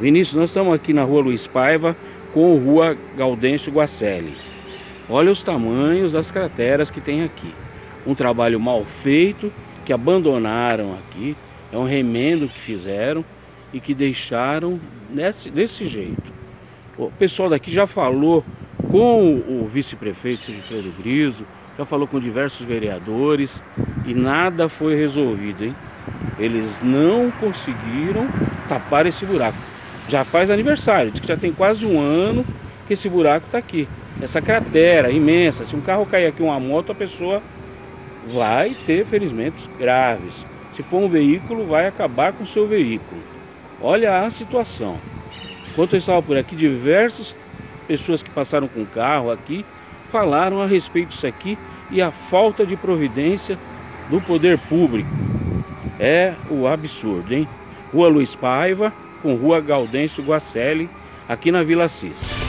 Vinícius, nós estamos aqui na rua Luiz Paiva com rua Gaudêncio Guacelli. Olha os tamanhos das crateras que tem aqui. Um trabalho mal feito, que abandonaram aqui, é um remendo que fizeram e que deixaram nesse, desse jeito. O pessoal daqui já falou com o vice-prefeito Sigifredo Griso, já falou com diversos vereadores e nada foi resolvido, hein? Eles não conseguiram tapar esse buraco. Já faz aniversário, diz que já tem quase um ano que esse buraco está aqui. Essa cratera imensa, se um carro cair aqui, uma moto, a pessoa vai ter ferimentos graves. Se for um veículo, vai acabar com o seu veículo. Olha a situação. Enquanto eu estava por aqui, diversas pessoas que passaram com carro aqui falaram a respeito disso aqui e a falta de providência do poder público. É o absurdo, hein? Rua Luiz Paiva com Rua Gaudêncio Guacelli, aqui na Vila Cis.